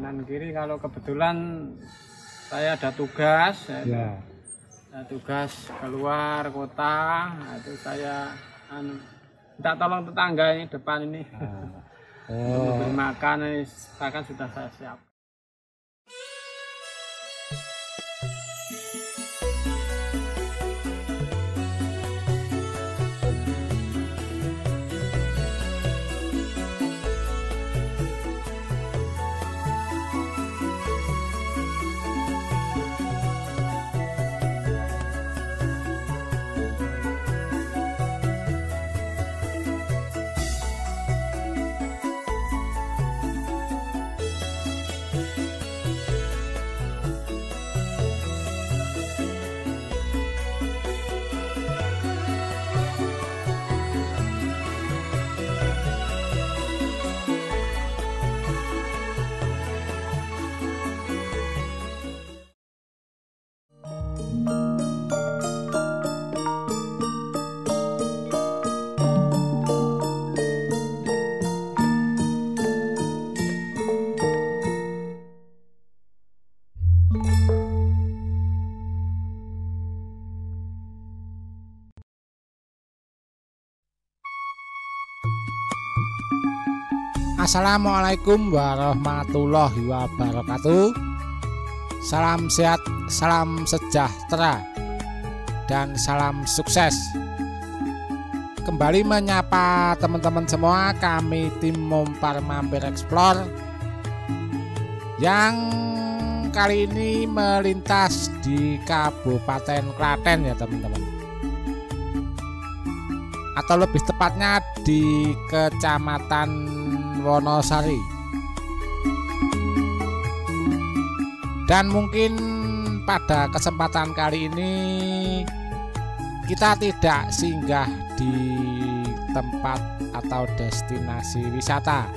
kanan kiri kalau kebetulan saya ada tugas ya, Ya. ada tugas keluar kota nah, itu saya anu, minta tolong tetangga ini depan ini Ah. memberi Oh, makan ini bahkan sudah saya siap Assalamualaikum warahmatullahi wabarakatuh. Salam sehat, salam sejahtera, dan salam sukses. Kembali menyapa teman-teman semua, kami tim Mompar Mampir Explore yang kali ini melintas di Kabupaten Klaten ya teman-teman. Atau lebih tepatnya di Kecamatan Wonosari. Dan mungkin pada kesempatan kali ini kita tidak singgah di tempat atau destinasi wisata.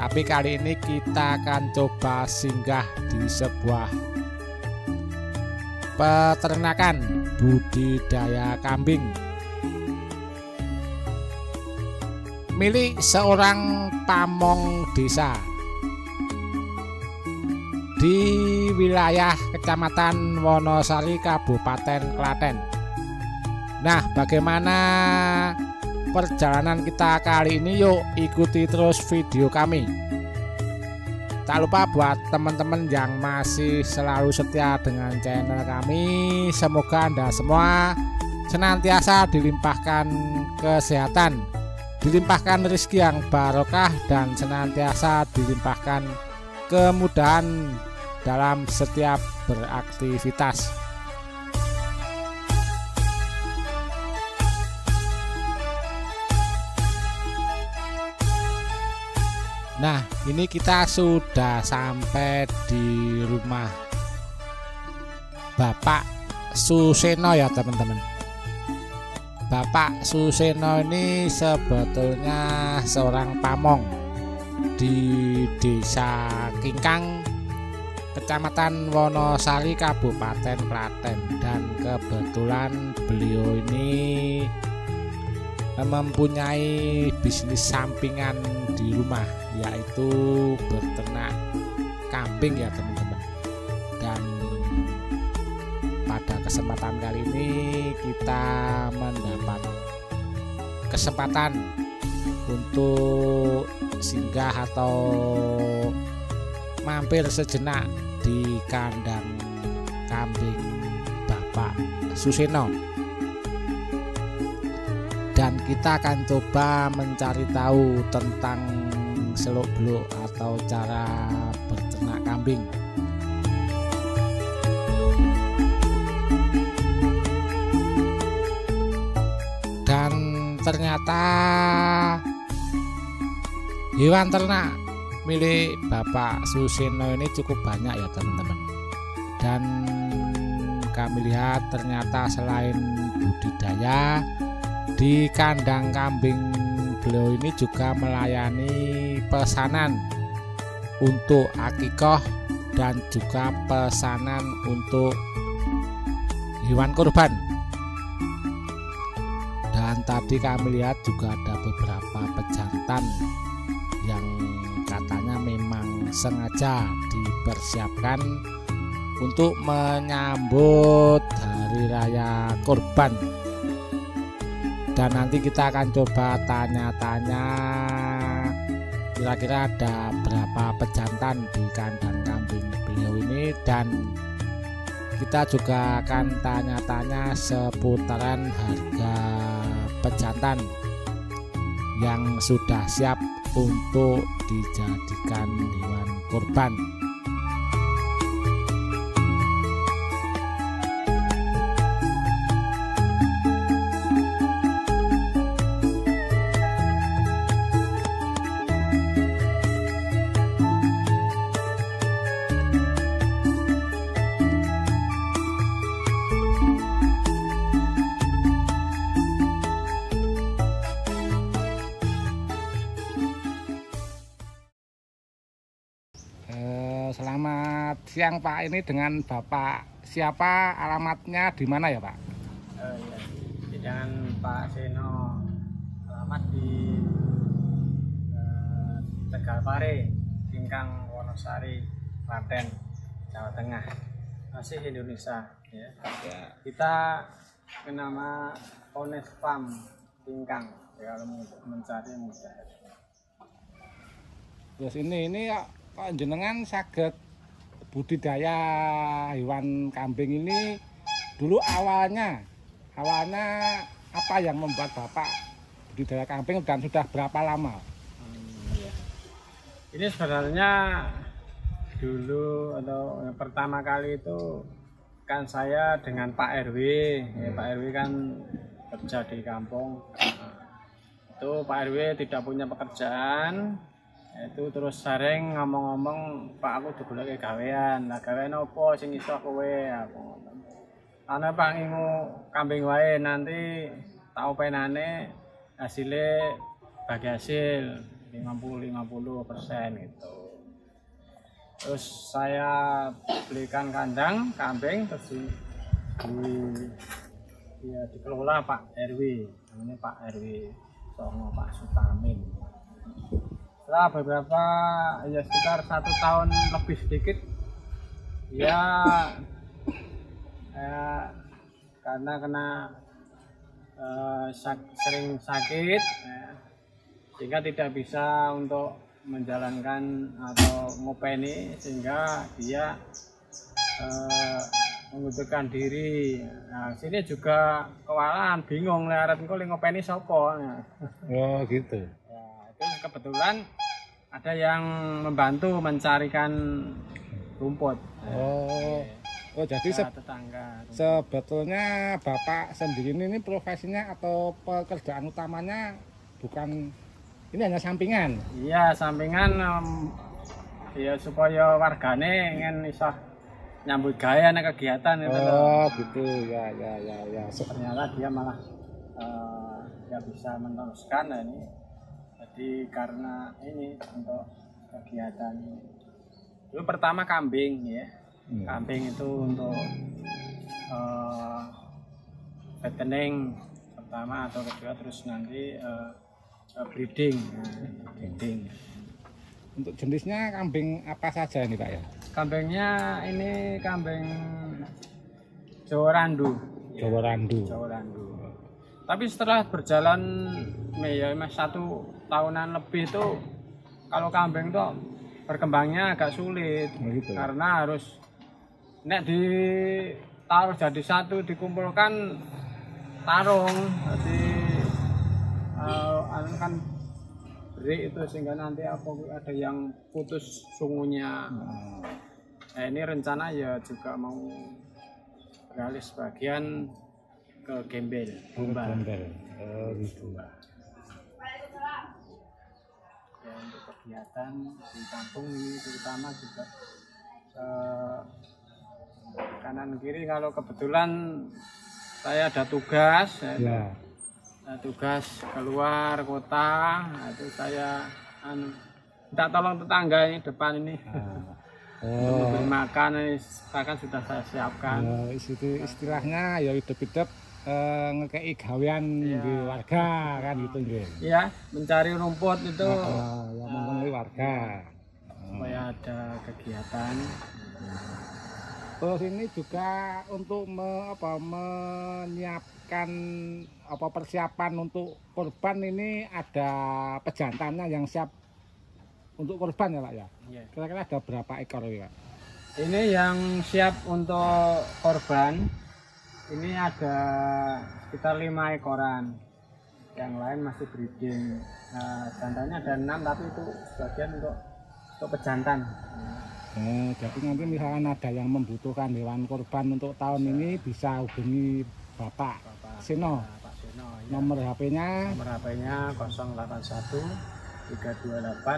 Tapi kali ini kita akan coba singgah di sebuah peternakan budidaya kambing milik seorang pamong desa di wilayah Kecamatan Wonosari Kabupaten Klaten. Nah, bagaimana perjalanan kita kali ini? Yuk ikuti terus video kami. Tak lupa buat teman-teman yang masih selalu setia dengan channel kami, semoga Anda semua senantiasa dilimpahkan kesehatan dilimpahkan rezeki yang barokah dan senantiasa dilimpahkan kemudahan dalam setiap beraktivitas. Nah, ini kita sudah sampai di rumah Bapak Suseno ya, teman-teman. Bapak Suseno ini sebetulnya seorang pamong di Desa Kingkang, Kecamatan Wonosari, Kabupaten Klaten. Dan kebetulan beliau ini mempunyai bisnis sampingan di rumah yaitu beternak kambing ya teman-teman kesempatan kali ini kita mendapat kesempatan untuk singgah atau mampir sejenak di kandang kambing Bapak Suseno dan kita akan coba mencari tahu tentang seluk-beluk atau cara berternak kambing ternyata hewan ternak milik Bapak Suseno ini cukup banyak ya teman-teman. Dan kami lihat ternyata selain budidaya di kandang kambing beliau ini juga melayani pesanan untuk akikoh dan juga pesanan untuk hewan kurban tadi kami lihat juga ada beberapa pejantan yang katanya memang sengaja dipersiapkan untuk menyambut hari raya kurban. Dan nanti kita akan coba tanya-tanya kira-kira ada berapa pejantan di kandang kambing beliau ini. Dan kita juga akan tanya-tanya seputaran harga pejantan yang sudah siap untuk dijadikan hewan kurban. Pak. Ini dengan Bapak siapa? Alamatnya di mana ya Pak? Oh iya. Dengan Pak Seno alamat di eh, Tegal Pare, Singkang Wonosari, Klaten, Jawa Tengah. Masih Indonesia ya. Kita nama Honest Farm Singkang ya, kalau mau mencari mudah. Terus ini ini ya, kok jenengan saged budidaya hewan kambing ini dulu awalnya awalnya apa yang membuat Bapak budidaya kambing dan sudah berapa lama? Hmm. Ini sebenarnya dulu atau pertama kali itu kan saya dengan Pak RW, ya, Pak RW kan kerja di kampung. Itu Pak RW tidak punya pekerjaan, itu terus sering ngomong-ngomong Pak aku digoleki gawean. Nah, gawean opo sing iso kowe aku. Ana Pak ngingu kambing wae nanti tak openane hasilnya bagi hasil 50-50 persen gitu terus saya belikan kandang kambing terus di, di ya, dikelola Pak RW namanya Pak RW Songo Pak Sutamin setelah beberapa ya sekitar satu tahun lebih sedikit ya eh, karena kena eh, sak- sering sakit eh, sehingga tidak bisa untuk menjalankan atau ngopeni sehingga dia eh, mengundurkan diri. Nah, sini juga kewalahan, bingung engko li ngopeni sapa. Nah, Oh gitu. ya, itu kebetulan ada yang membantu mencarikan rumput. Oh, oh jadi se- tetangga. sebetulnya Bapak sendiri ini profesinya atau pekerjaan utamanya bukan ini hanya sampingan. Iya, sampingan em, ya supaya wargane ingin iso nyambut gaya nek kegiatan itu. Oh gitu ya ya ya ya. Ternyata dia malah eh, ya bisa meneruskan nah ini. Jadi karena ini untuk kegiatan dulu pertama kambing ya. Hmm. Kambing itu untuk eh fattening pertama atau kedua terus nanti eh, breeding. Nah, breeding. Untuk jenisnya kambing apa saja ini Pak ya? Kambingnya ini kambing Jawa Randu. Jawa Randu. Jawa Randu. Tapi setelah berjalan ya mas satu tahunan lebih itu kalau kambing tuh berkembangnya agak sulit. Oh, gitu. karena harus nek di taruh jadi satu dikumpulkan tarung jadi anu kan beri itu sehingga nanti apa ada yang putus sungunya. Nah, ini rencana ya juga mau beralih sebagian ke gembel, domba. Gembel. Oh gitu. Ya, untuk kegiatan di kampung ini terutama juga eh, kanan kiri kalau kebetulan saya ada tugas, ya, Ya. ada tugas keluar kota, nah, itu saya anu, minta tolong tetangga ini depan ini. Ah. Oh. Memberi makan ini bahkan sudah saya siapkan. Ya, isti- istilahnya ya hidup-hidup eh, ngekei gawean Iya. di warga kan gitu nggih. Ya, mencari rumput itu Ah, ya mengenai warga. supaya ada kegiatan Terus ini juga untuk me- apa, menyiapkan apa persiapan untuk korban ini ada pejantannya yang siap untuk korban ya Pak ya. Iya. Kira-kira ada berapa ekor ya Pak? ini yang siap untuk korban ini ada sekitar lima ekoran. Yang lain masih breeding. Nah jantannya ada enam tapi itu sebagian untuk untuk pejantan. Oh, jadi nanti misalkan ada yang membutuhkan hewan korban untuk tahun ini bisa hubungi Bapak Bapak Sino. Sino ya. Nomor HP-nya nomor HP-nya 081 328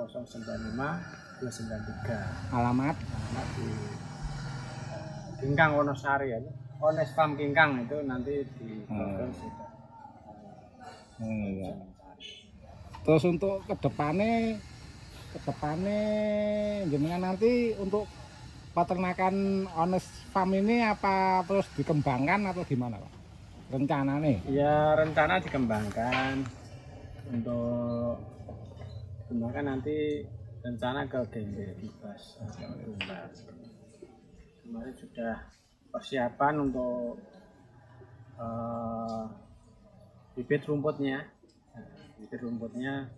095 293 alamat? Alamat di eh, Kingkang Wonosari ya Ones Farm Kingkang itu nanti di Hmm. Hmm, ya. Terus untuk ke depannya, ke depannya jenengan nanti untuk peternakan honest farm ini apa terus dikembangkan atau gimana pak? Rencana nih? Ya rencana dikembangkan untuk kembangkan nanti rencana ke gembel tunggal. Kemarin sudah persiapan untuk eh, bibit rumputnya. Nah, bibit rumputnya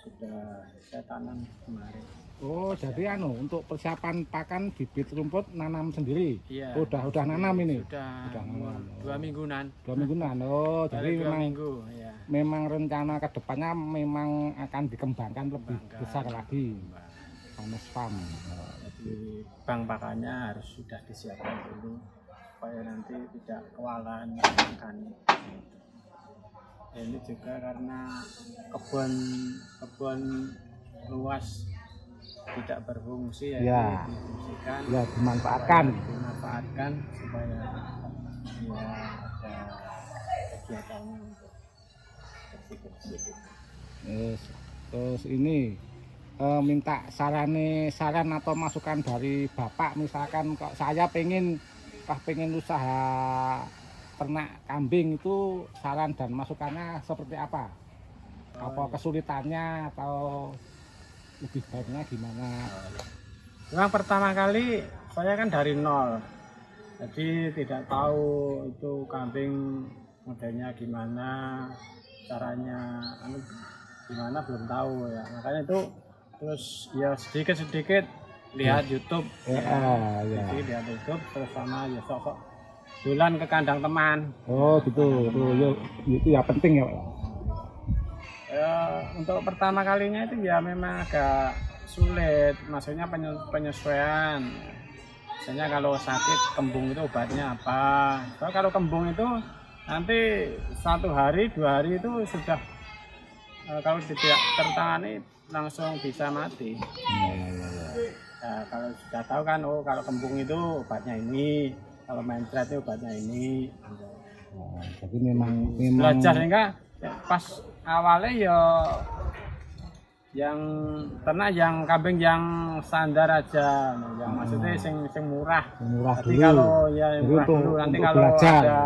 sudah saya tanam kemarin. Oh jadi anu untuk persiapan pakan bibit rumput nanam sendiri? Iya. Oh, udah udah nanam ini? Sudah, Sudah dua, nanam. dua mingguan. Dua mingguan. Oh jadi dua memang minggu, ya. memang rencana ke depannya memang akan dikembangkan lebih Kembangkan. besar lagi honest farm. Jadi bank pakannya harus sudah disiapkan dulu supaya nanti tidak kewalahan makan. Ya, ini juga karena kebun kebun luas tidak berfungsi ya, Ya. difungsikan Ya dimanfaatkan. supaya dimanfaatkan supaya ya ada kegiatannya untuk bersih-bersih. Terus, terus ini eh, minta sarane saran atau masukan dari bapak misalkan kok saya pengen pas pengen usaha ternak kambing itu saran dan masukannya seperti apa? apa iya. kesulitannya atau lebih baiknya gimana? Memang pertama kali saya kan dari nol, jadi tidak tahu itu kambing modelnya gimana, caranya, anu, gimana belum tahu ya. Makanya itu terus ya sedikit sedikit lihat YouTube, Ya, ya. ya. Jadi lihat YouTube terus sama ya sok-sok bulan ke kandang teman. Oh gitu, itu, itu, itu ya penting ya Pak. Ya, untuk pertama kalinya itu ya memang agak sulit, maksudnya penye- penyesuaian. Misalnya kalau sakit kembung itu obatnya apa? Kalau kembung itu nanti satu hari dua hari itu sudah eh, kalau tidak tertangani langsung bisa mati. Nah, kalau sudah tahu kan, oh kalau kembung itu obatnya ini, kalau mencret itu obatnya ini. Oh, jadi memang memang belajar sehingga ya, pas awalnya ya yang ternak yang kambing yang standar aja nah, yang maksudnya sing sing murah murah tapi dulu. kalau ya yang murah untuk- dulu nanti kalau belajar. ada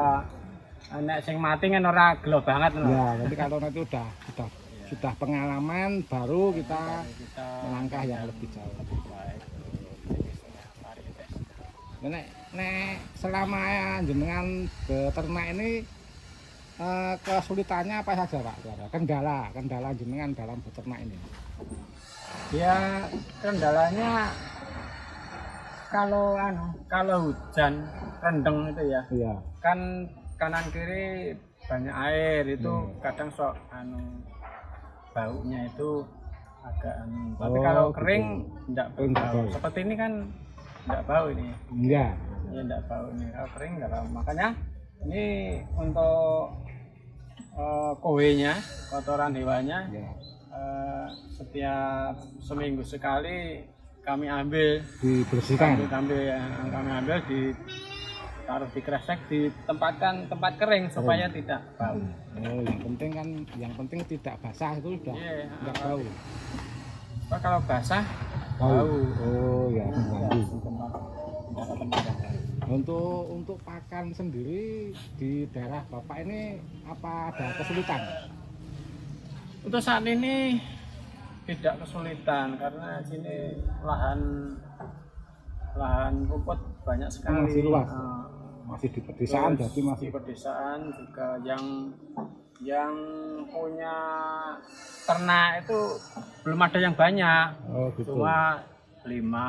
anak sing mati kan ora gelo banget. Ya, jadi kalau nanti udah sudah sudah pengalaman baru kita kita melangkah yang lebih jauh. lebih baik. Nek, nek selama jenengan beternak ini eh, kesulitannya apa saja Pak? Kendala, kendala jenengan dalam beternak ini. ya kendalanya kalau anu kalau hujan rendeng itu ya Iya. kan kanan kiri banyak air itu Hmm. kadang sok anu baunya itu agak anu. tapi Oh, kalau gitu. kering tidak Oh, nggak berbau bau. seperti ini kan tidak bau ini Iya. ya tidak bau ini kalau kering nggak bau makanya ini untuk eh, kowe-nya kotoran hewannya Ya. eh, setiap seminggu sekali kami ambil Dibersihkan. kami ambil kami ambil di taruh di kresek ditempatkan tempat kering supaya tidak bau Oh, yang penting kan yang penting tidak basah itu sudah Iya, tidak bau. Pak, kalau basah Bau. bau Oh, ya Ya, mengganggu. yang lain. Untuk untuk pakan sendiri di daerah Bapak ini apa ada kesulitan? untuk saat ini tidak kesulitan karena sini lahan lahan rumput banyak sekali. Masih luas. Eh, Masih di pedesaan terus jadi masih di pedesaan juga yang yang punya ternak itu belum ada yang banyak. Oh gitu. cuma lima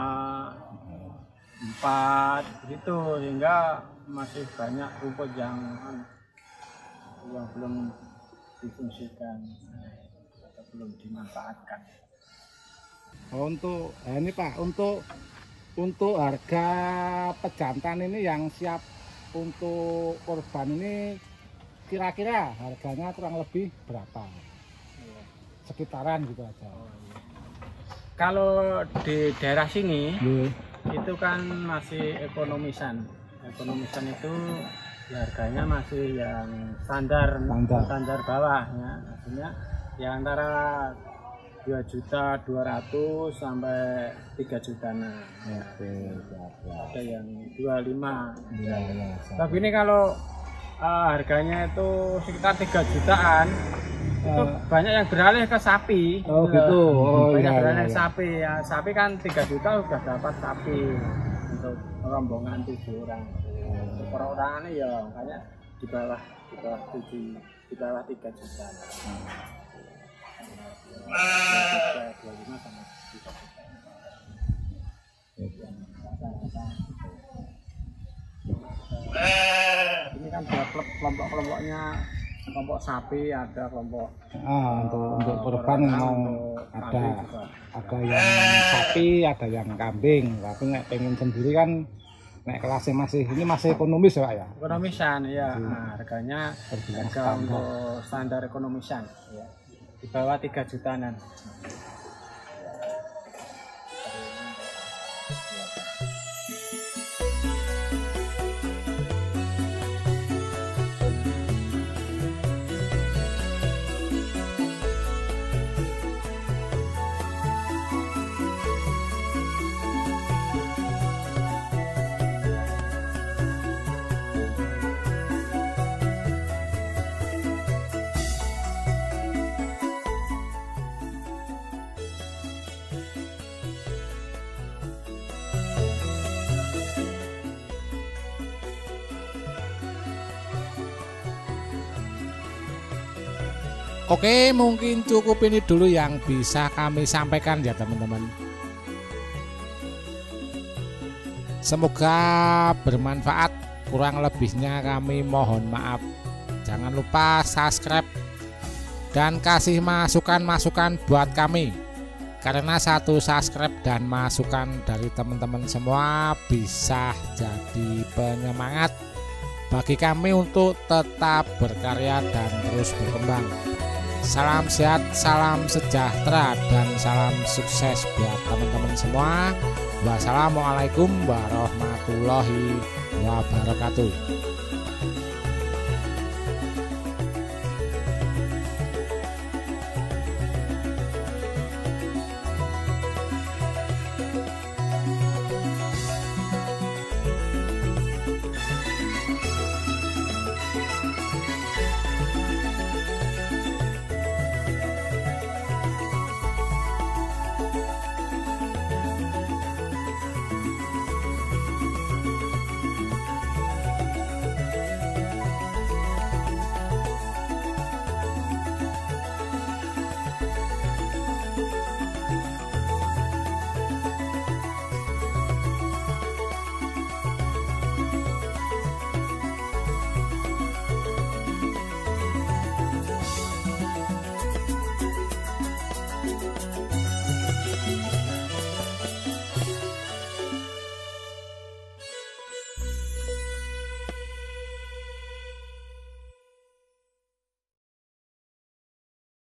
empat gitu. Sehingga masih banyak rumput yang yang belum difungsikan atau belum dimanfaatkan. Oh, untuk eh, ini Pak, untuk untuk harga pejantan ini yang siap untuk korban ini kira-kira harganya kurang lebih berapa? Sekitaran gitu aja. kalau di daerah sini Iya. itu kan masih ekonomisan ekonomisan itu ya harganya masih yang standar Standar. bawah ya artinya ya antara 2 juta 200 sampai 3 juta nah Oke, ada yang 25 iya, siap. tapi ini kalau eh, harganya itu sekitar 3 jutaan itu Eh. banyak yang beralih ke sapi. Oh gitu. Oh banyak iya, beralih iya, iya. sapi. Ya sapi kan 3 juta udah dapat sapi. Untuk rombongan tujuh orang. Untuk perorangan ya makanya di bawah di bawah tujuh di bawah 3 juta Tiga, ini kan buat kelompok kelompoknya kelompok sapi ada kelompok Ah, untuk untuk korban untuk ada juga. ada yang sapi, ada yang kambing. Tapi nek pengen sendiri kan nek kelasnya masih ini masih ekonomis ya Pak ya. ekonomisan ya nah, harganya harga standar. untuk standar ekonomisan ya. Di bawah 3 jutaan Oke, mungkin cukup ini dulu yang bisa kami sampaikan ya teman-teman. Semoga bermanfaat. Kurang lebihnya kami mohon maaf. Jangan lupa subscribe dan kasih masukan-masukan buat kami. Karena satu subscribe dan masukan dari teman-teman semua bisa jadi penyemangat bagi kami untuk tetap berkarya dan terus berkembang. Salam sehat, salam sejahtera, dan salam sukses buat teman-teman semua. Wassalamualaikum warahmatullahi wabarakatuh.